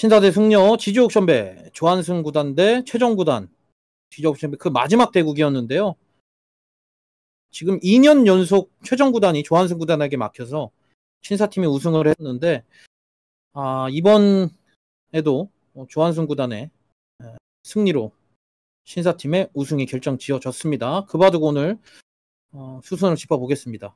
신사대 승려 지지옥션배 조한승 구단 대 최정 구단 지지옥션배 그 마지막 대국이었는데요. 지금 2년 연속 최정 구단이 조한승 구단에게 막혀서 신사팀이 우승을 했는데 아, 이번에도 조한승 구단의 승리로 신사팀의 우승이 결정 지어졌습니다. 그 바둑 오늘 어, 수선을 짚어보겠습니다.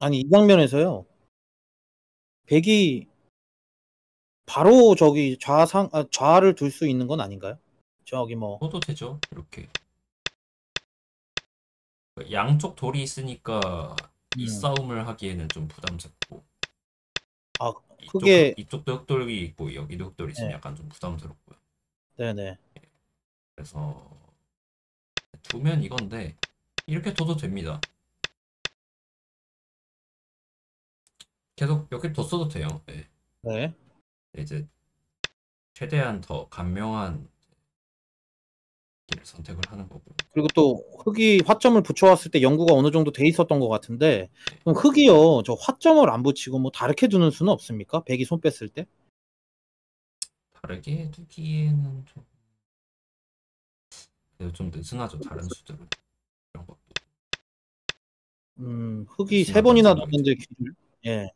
아니 이 장면에서요. 백이 바로 저기 좌상 아, 좌를 둘 수 있는 건 아닌가요? 저기 뭐 써도 되죠. 이렇게 양쪽 돌이 있으니까 이 음. 싸움을 하기에는 좀 부담스럽고. 아, 이쪽, 그게- 이쪽 도 흑돌이 있고 여기도 흑돌이 있으면 네. 약간 좀 부담스럽고요. 네네 그래서 두면 이건데 이렇게 둬도 됩니다. 계속 여기 뒀어도 돼요. 네. 네 이제 최대한 더 간명한 길을 선택을 하는 거고. 그리고 또 흑이 화점을 붙여왔을 때 연구가 어느 정도 돼 있었던 것 같은데 그럼 흑이요 저 화점을 안 붙이고 뭐 다르게 두는 수는 없습니까? 백이 손 뺐을 때? 다르게 두기에는 좀 그래도 좀 느슨하죠. 다른 수들은 이런 것도. 음 흑이 세 번이나 뒀는데 예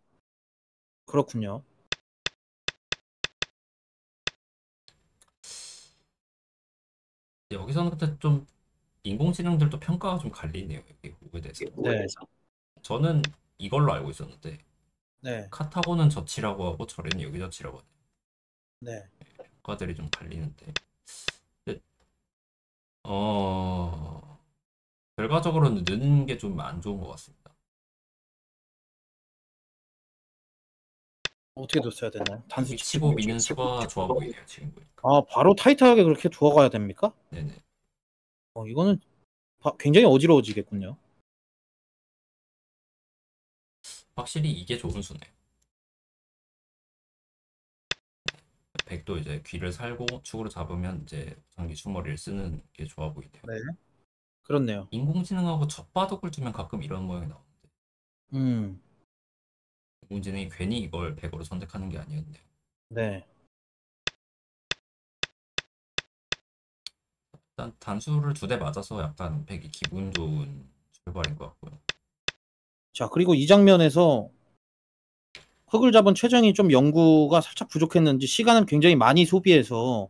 그렇군요. 여기서는 근데 좀 인공지능들도 평가가 좀 갈리네요. 여기 그거에 대해서. 네. 저는 이걸로 알고 있었는데 네, 카타고는 저치라고 하고 저래는 여기 저치라고 하네. 네. 효과들이 좀 갈리는데 근데, 어 결과적으로는 느는 게 좀 안 좋은 것 같습니다. 어떻게 뒀어야 되나요? 단수 여기 치고 미는 수가 좋아 보이네요. 지금 보니까. 아 바로 타이트하게 그렇게 두어가야 됩니까? 네네. 어, 이거는 바- 굉장히 어지러워지겠군요. 확실히 이게 좋은 수네요. 백도 이제 귀를 살고 축으로 잡으면 이제 장기 충머리를 쓰는 게 좋아 보이네요. 그렇네요. 인공지능하고 젖바둑을 두면 가끔 이런 모양이 나오는데 음, 인공지능이 괜히 이걸 백으로 선택하는 게 아니었네요. 네. 일단 단수를 두 대 맞아서 약간 백이 기분 좋은 출발인 것 같고요. 자, 그리고 이 장면에서 흑을 잡은 최정이 좀 연구가 살짝 부족했는지 시간을 굉장히 많이 소비해서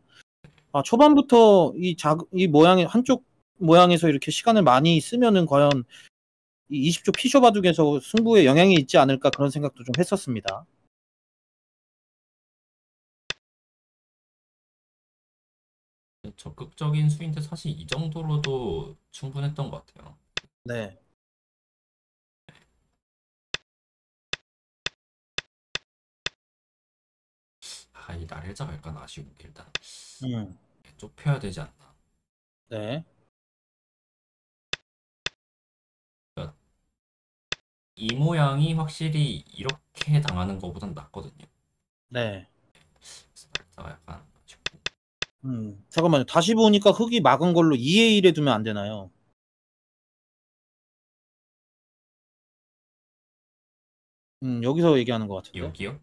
아, 초반부터 이 작, 이 모양의 한쪽 모양에서 이렇게 시간을 많이 쓰면은 과연 이 20조 피쇼 바둑에서 승부에 영향이 있지 않을까 그런 생각도 좀 했었습니다. 적극적인 수인데 사실 이 정도로도 충분했던 것 같아요. 네. 아, 이 날일자가 약간 아쉬운 게 일단 음. 좁혀야 되지 않나. 네. 이 모양이 확실히 이렇게 당하는 것보단 낫거든요. 네. 날짜가 약간 아쉽고. 음. 잠깐만요. 다시 보니까 흑이 막은 걸로 2의 1에 두면 안 되나요? 음, 여기서 얘기하는 것 같은데. 여기요?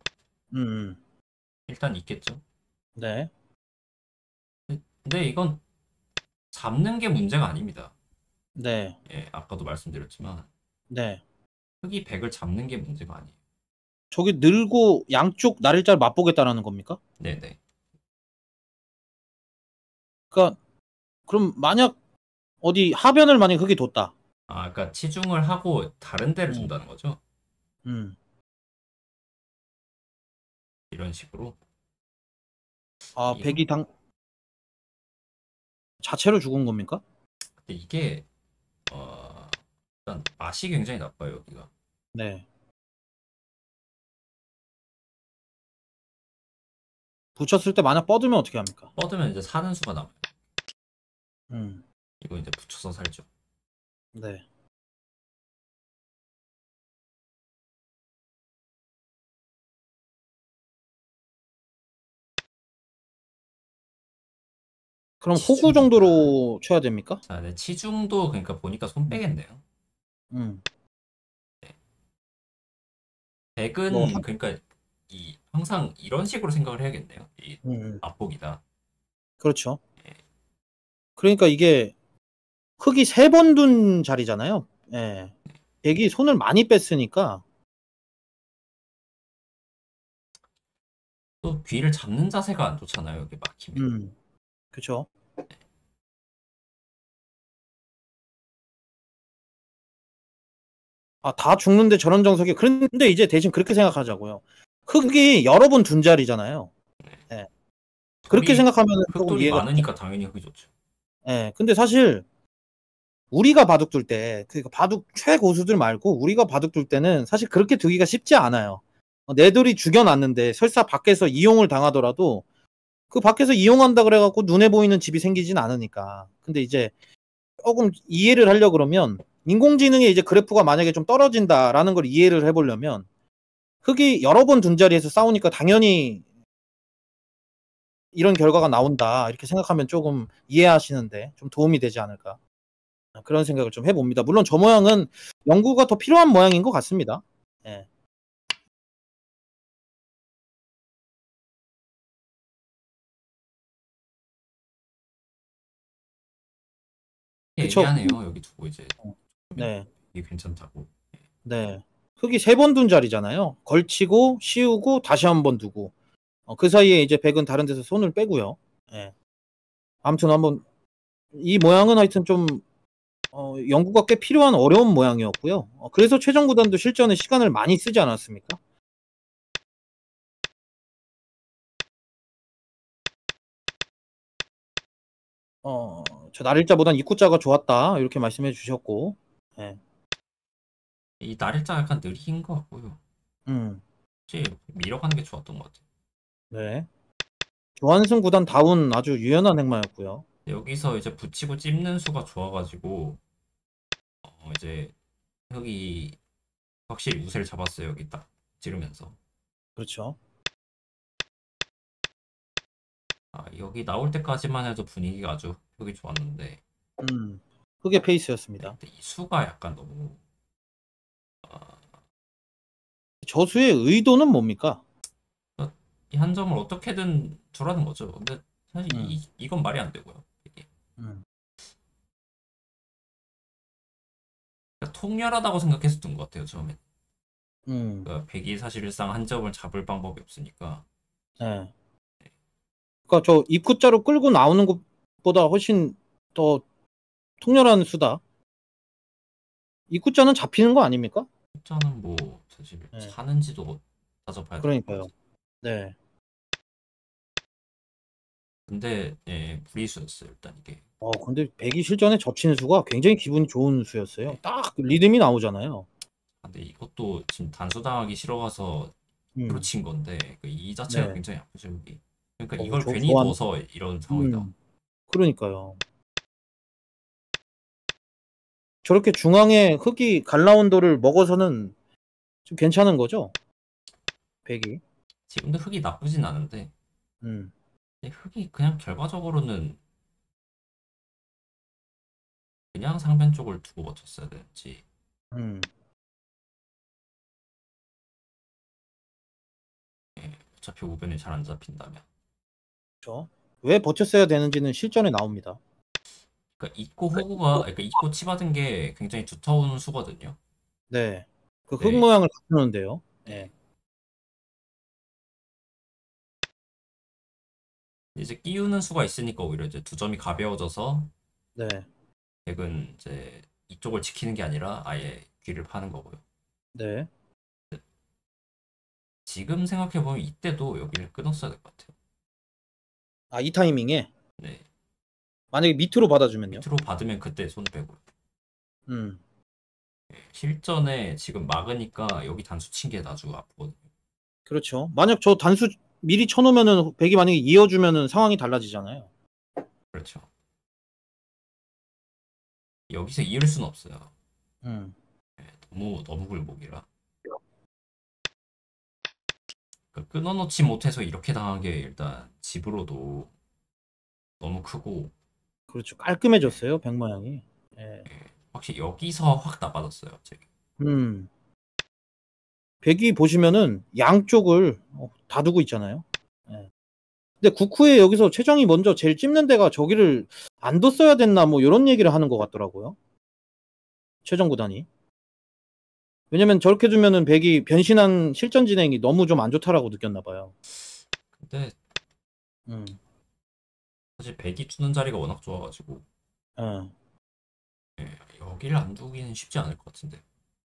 음, 음. 일단 있겠죠. 네. 근데 이건 잡는 게 문제가 아닙니다. 네. 예, 아까도 말씀드렸지만 네. 흑이 백을 잡는 게 문제가 아니에요. 저기 늘고 양쪽 날일자를 맛보겠다라는 겁니까? 네네. 그러니까 그럼 만약 어디 하변을 만약 흑이 뒀다. 아, 그러니까 치중을 하고 다른 데를 음. 둔다는 거죠. 음. 이런 식으로. 아, 백이 당 자체로 죽은 겁니까? 근데 이게 어, 일단 맛이 굉장히 나빠요 여기가. 네. 붙였을 때 만약 뻗으면 어떻게 합니까? 뻗으면 이제 사는 수가 남아요. 음. 이거 이제 붙여서 살죠. 네. 그럼 치중. 호구 정도로 쳐야 됩니까? 자, 네, 치중도 그러니까 보니까 손 빼겠네요. 음. 백은 뭐 한- 그러니까 이 항상 이런 식으로 생각을 해야겠네요. 이 음, 음. 압복이다. 그렇죠. 그러니까 이게 흙이 세 번 둔 자리잖아요. 예. 백이 손을 많이 뺐으니까 또 귀를 잡는 자세가 안 좋잖아요. 여기 막히면. 음. 그렇죠. 아, 다 죽는데 저런 정석이 그런데 이제 대신 그렇게 생각하자고요. 흙이 여러 번 둔 자리잖아요. 예. 그렇게 흙이- 생각하면 조금 이해가 많으니까 당연히 흙이 좋죠. 예. 근데 사실 우리가 바둑 둘 때, 그러니까 바둑 최고수들 말고 우리가 바둑 둘 때는 사실 그렇게 두기가 쉽지 않아요. 어, 내돌이 죽여놨는데 설사 밖에서 이용을 당하더라도 그 밖에서 이용한다 그래갖고 눈에 보이는 집이 생기진 않으니까. 근데 이제 조금 이해를 하려 그러면 인공지능의 이제 그래프가 만약에 좀 떨어진다라는 걸 이해를 해보려면 흙이 여러 번 둔 자리에서 싸우니까 당연히 이런 결과가 나온다 이렇게 생각하면 조금 이해하시는데 좀 도움이 되지 않을까 그런 생각을 좀 해봅니다. 물론 저 모양은 연구가 더 필요한 모양인 것 같습니다. 예. 그쵸. 얘기하네요. 여기 두고 이제 네, 이게 괜찮다고. 네. 흙이 세 번 둔 자리잖아요. 걸치고 씌우고 다시 한 번 두고 어, 그 사이에 이제 백은 다른 데서 손을 빼고요. 예. 아무튼 한번 이 모양은 하여튼 좀 어, 연구가 꽤 필요한 어려운 모양이었고요. 어, 그래서 최정 구단도 실전에 시간을 많이 쓰지 않았습니까? 어, 저 날일자보단 입구자가 좋았다 이렇게 말씀해 주셨고, 이 날일자 약간 느린 것 같고요. 음, 혹시 밀어가는 게 좋았던 것 같아요. 네. 조한승 구단 다운 아주 유연한 행마였고요. 여기서 이제 붙이고 찝는 수가 좋아가지고 어 이제 흙이 확실히 우세를 잡았어요. 여기 딱 찌르면서. 그렇죠. 아 여기 나올 때까지만 해도 분위기가 아주 흙이 좋았는데 음, 흑의 페이스였습니다. 근데 이 수가 약간 너무 저수의 의도는 뭡니까? 이 한 점을 어떻게든 두라는 거죠. 근데 사실 음. 이, 이건 말이 안 되고요. 이게 음, 그러니까 통렬하다고 생각해서 둔것 같아요. 처음에. 음, 그러니까 백이 사실상 한 점을 잡을 방법이 없으니까 네. 그러니까 저 입구자로 끌고 나오는 것보다 훨씬 더 통렬한 수다. 입구자는 잡히는 거 아닙니까? 숫자는 뭐 사실 네. 사는지도 따져봐야 그러니까요. 네. 근데 예 불이수였어요 일단 이게 어, 근데 백이 실전에 접치는 수가 굉장히 기분이 좋은 수였어요. 딱 리듬이 나오잖아요. 근데 이것도 지금 단수당하기 싫어가서 음, 으로 친 건데 그 이 자체가 네. 굉장히 아프죠 여기 그러니까 어, 이걸 저 괜히 좋아하는- 둬서 이런 상황이다 음, 그러니까요. 저렇게 중앙에 흙이 갈라운도를 먹어서는 좀 괜찮은 거죠? 백이. 지금도 흙이 나쁘진 않은데 음, 흙이 그냥 결과적으로는 그냥 상변 쪽을 두고 버텼어야 되는지 음. 어차피 우변이 잘 안 잡힌다면 그렇죠. 왜 버텼어야 되는지는 실전에 나옵니다. 그러니까 입고 호구가 그러니까 입고 치받은 게 굉장히 두터운 수거든요 네. 그 흙 네. 모양을 갖추는데요. 네. 이제 끼우는 수가 있으니까 오히려 이제 두 점이 가벼워져서 네. 백은 이제 이쪽을 지키는 게 아니라 아예 귀를 파는 거고요. 네. 지금 생각해 보면 이때도 여기를 끊었어야 될 것 같아요. 아, 이 타이밍에 네, 만약에 밑으로 받아주면요. 밑으로 받으면 그때 손 빼고 음. 실전에 지금 막으니까 여기 단수 친게 아주 아프거든요. 그렇죠. 만약 저 단수 미리 쳐놓으면은 백이 만약에 이어주면은 상황이 달라지잖아요. 그렇죠. 여기서 이을 수는 없어요. 음. 너무 너무 굴복이라. 그러니까 끊어놓지 못해서 이렇게 당한 게 일단 집으로도 너무 크고 그렇죠. 깔끔해졌어요. 백 모양이. 예. 확실히 여기서 확 나빠졌어요. 지금. 음. 백이 보시면은 양쪽을 어, 다 두고 있잖아요. 예. 근데 국후에 여기서 최정이 먼저 제일 찝는 데가 저기를 안 뒀어야 됐나 뭐 이런 얘기를 하는 것 같더라고요. 최정 구단이. 왜냐면 저렇게 두면은 백이 변신한 실전 진행이 너무 좀 안 좋다라고 느꼈나 봐요. 근데 음. 사실 백이 두는 자리가 워낙 좋아가지고 예. 예, 여기를 안 두기는 쉽지 않을 것 같은데.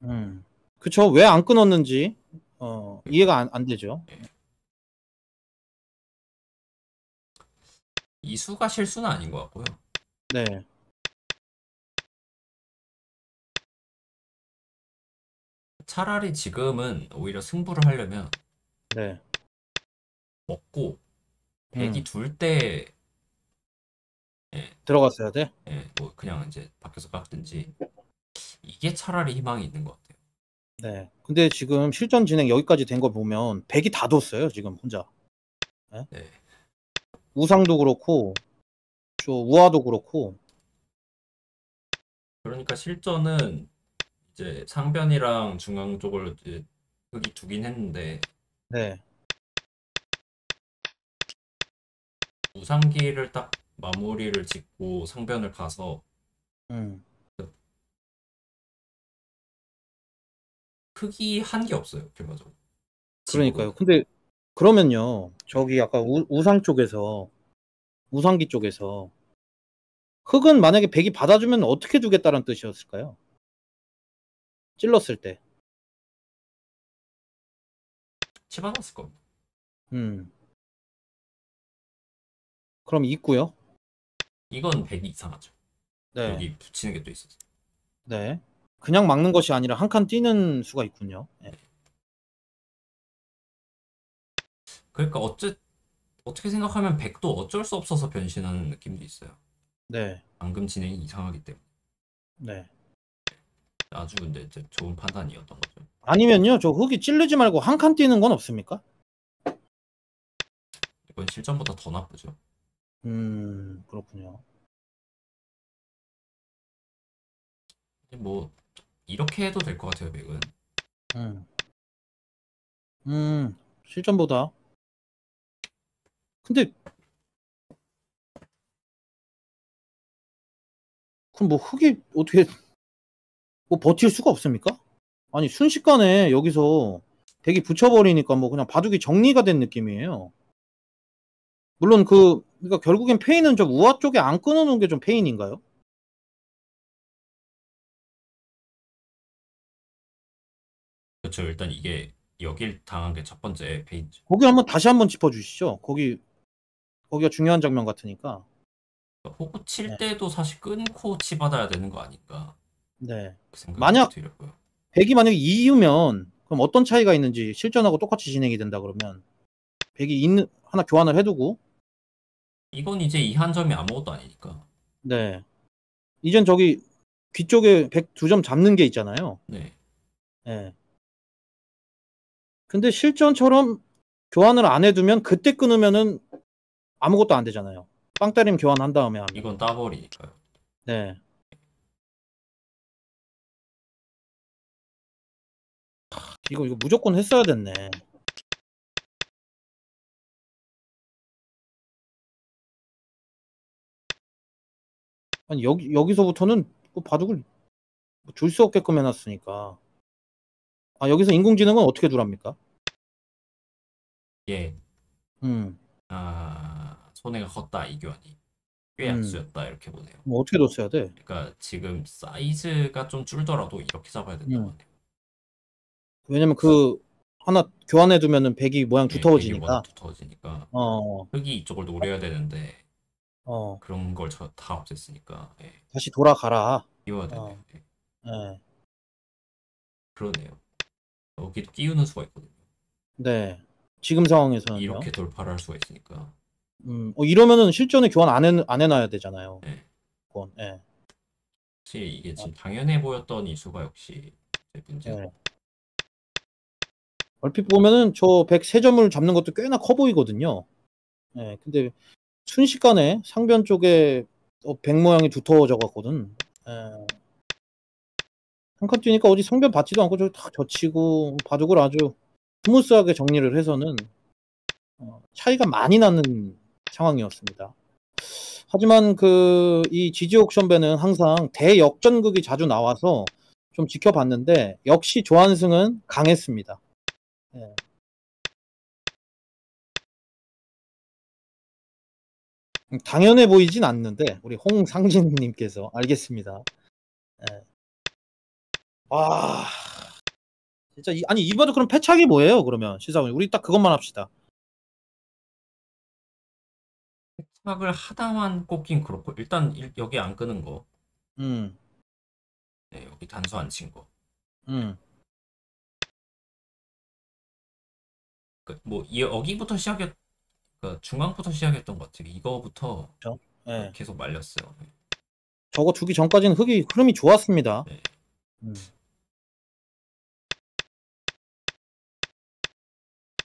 음. 그쵸. 왜 안 끊었는지, 어, 이해가 안, 안 되죠. 이 수가 실수는 아닌 것 같고요. 네. 차라리 지금은 오히려 승부를 하려면 네. 먹고 백이 음. 둘때 들어갔어야 돼? 예, 뭐 그냥 이제 밖에서 깎든지 이게 차라리 희망이 있는 것 같아요. 네. 근데 지금 실전 진행 여기까지 된 거 보면 백이 다 뒀어요, 지금 혼자. 네? 네. 우상도 그렇고, 저 우아도 그렇고, 그러니까 실전은 이제 상변이랑 중앙 쪽을 이제 흙이 두긴 했는데 네. 우상기를 딱 마무리를 짓고 상변을 가서 음. 흙이 한게 없어요, 결과적으로. 그러니까요. 근데 그러면요, 저기 아까 우, 우상 쪽에서, 우상기 쪽에서, 흙은 만약에 백이 받아주면 어떻게 두겠다는 뜻이었을까요? 찔렀을 때. 치받았을 겁니다. 음. 그럼 있고요. 이건 백이 이상하죠. 네. 여기 붙이는 게 또 있어서. 네. 그냥 막는 것이 아니라 한 칸 뛰는 수가 있군요. 네. 그러니까 어째 어떻게 생각하면 백도 어쩔 수 없어서 변신하는 느낌도 있어요. 네. 방금 진행이 이상하기 때문에 네. 아주 근데 좋은 판단이었던 거죠. 아니면요, 저 흙이 찌르지 말고 한 칸 뛰는 건 없습니까? 이건 실전보다 더 나쁘죠. 음, 그렇군요. 뭐 이렇게 해도 될 것 같아요, 백은. 음. 음, 실전보다. 근데, 그럼 뭐 흙이 어떻게, 뭐 버틸 수가 없습니까? 아니, 순식간에 여기서 대기 붙여버리니까 뭐 그냥 바둑이 정리가 된 느낌이에요. 물론 그, 그러니까 결국엔 페인은 좀 우아 쪽에 안 끊어놓은 게 좀 페인인가요? 그렇죠. 일단 이게 여길 당한 게 첫 번째 페인이죠. 거기 한번 다시 한번 짚어주시죠. 거기, 거기가 중요한 장면 같으니까. 그러니까 호구 칠 네. 때도 사실 끊고 치받아야 되는 거 아닌가 네. 그 만약-. 백이 만약에 2면 그럼 어떤 차이가 있는지 실전하고 똑같이 진행이 된다 그러면 백이 있는 하나 교환을 해두고 이건 이제 이한 점이 아무것도 아니니까. 네 이젠 저기 귀 쪽에 백두점 잡는 게 있잖아요. 네. 예. 근데 실전처럼 교환을 안 해두면 그때 끊으면은 아무것도 안 되잖아요. 빵 때림 교환한 다음에 하면. 이건 따버리니까요. 네. 하, 이거 이거 무조건 했어야 됐네. 아니 여기 여기서부터는 뭐 바둑을 줄 수 없게끔 해놨으니까. 아 여기서 인공지능은 어떻게 두랍니까? 예. 음, 아, 손해가 컸다 이 교환이. 꽤 음. 약수였다 이렇게 보네요. 뭐 어떻게 뒀어야 돼? 그러니까 지금 사이즈가 좀 줄더라도 이렇게 잡아야 된다고 음. 하네요. 왜냐면 그 하나 교환해 두면은 백이 모양 예, 되게 두터워지니까. 워낙 두터워지니까 어, 흙이 이쪽을 노려야 되는데 어, 그런 걸다 없앴으니까 예, 다시 돌아가라. 끼워야 되네요. 어. 예, 예. 그러네요. 여기도 끼우는 수가 있거든요. 네. 지금 상황에서는요. 이렇게 돌파를 할 수가 있으니까. 음, 어, 이러면은 실전에 교환 안, 해, 안 해놔야 되잖아요. 네. 그건, 예. 사실 이게 지금 당연해 보였던 이수가 역시 문제고 네. 얼핏 보면은 저 103점을 잡는 것도 꽤나 커 보이거든요. 예, 근데 순식간에 상변 쪽에 어, 백 모양이 두터워져 갔거든. 예. 한칸 뛰니까 어디 상변 받지도 않고 저기 다 젖히고 바둑을 아주 스무스하게 정리를 해서는 어, 차이가 많이 나는 상황이었습니다. 하지만 그 이 지지 옥션배는 항상 대역전극이 자주 나와서 좀 지켜봤는데 역시 조한승은 강했습니다. 예. 당연해 보이진 않는데 우리 홍상진님께서 알겠습니다. 예. 와 진짜 이, 아니 이번에 그럼 패착이 뭐예요? 그러면 시사원 우리 딱 그것만 합시다. 패착을 하다만 꼽긴 그렇고 일단 일- 여기 안 끄는 거, 음, 네, 여기 단수 안 친 거, 음, 그, 뭐 이- 여기부터 시작했, 그 중앙부터 시작했던 것 같아요. 이거부터 예. 계속 말렸어요. 저거 주기 전까지는 흙이 흐름이 좋았습니다. 네. 음.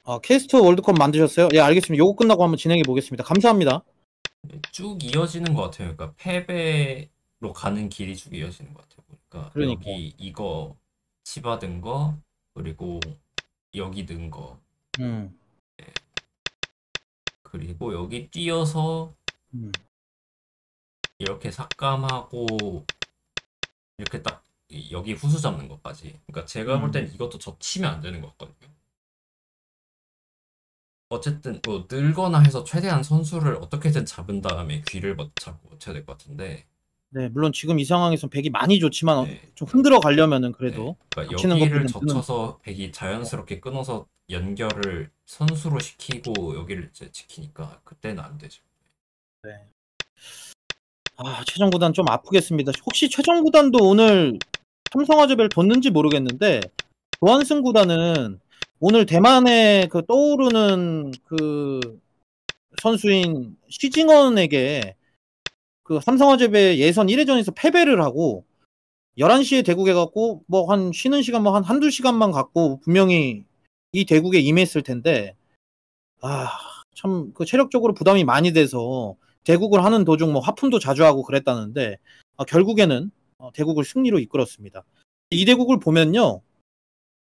아, 캐스트 월드컵 만드셨어요? 예, 알겠습니다. 요거 끝나고 한번 진행해 보겠습니다. 감사합니다. 네, 쭉 이어지는 것 같아요. 그러니까 패배로 가는 길이 쭉 이어지는 것 같아요. 그러니까 그러니까. 여기 이거 치받은 거 그리고 여기 든 거. 음, 그리고 여기 뛰어서 음. 이렇게 삭감하고 이렇게 딱 이- 여기 후수 잡는 것까지. 그러니까 제가 볼 음. 땐 이것도 젖히면 안 되는 것 같거든요. 어쨌든 뭐 늘거나 해서 최대한 선수를 어떻게든 잡은 다음에 귀를 버- 잡고 버텨야 될 것 같은데. 네, 물론 지금 이 상황에서 백이 많이 좋지만 어, 네. 좀 흔들어 가려면은 그래도 네. 그러니까 여기를 젖혀서 백이 자연스럽게 끊어서 연결을 선수로 시키고 여기를 이제 지키니까 그때는 안 되죠. 아, 최정 구단 좀 아프겠습니다. 혹시 최정 구단도 오늘 삼성화재배를 뒀는지 모르겠는데 조한승 구단은 오늘 대만의 그 떠오르는 그 선수인 시징원에게 그 삼성화재배 예선 1회전에서 패배를 하고 11시에 대국에 갖고 뭐 한 쉬는 시간 뭐 한 한두 시간만 갖고 분명히 이 대국에 임했을 텐데 아, 참 그 체력적으로 부담이 많이 돼서 대국을 하는 도중 뭐 하품도 자주 하고 그랬다는데 아, 결국에는 어, 대국을 승리로 이끌었습니다. 이 대국을 보면요.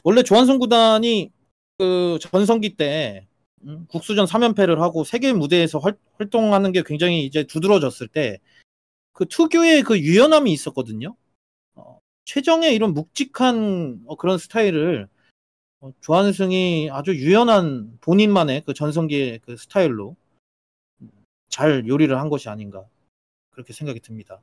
원래 조한성 구단이 그 전성기 때 음, 국수전 3연패를 하고 세계 무대에서 활, 활동하는 게 굉장히 이제 두드러졌을 때 그 특유의 그 유연함이 있었거든요. 어, 최정의 이런 묵직한 어, 그런 스타일을 어, 조한승이 아주 유연한 본인만의 그 전성기의 그 스타일로 잘 요리를 한 것이 아닌가 그렇게 생각이 듭니다.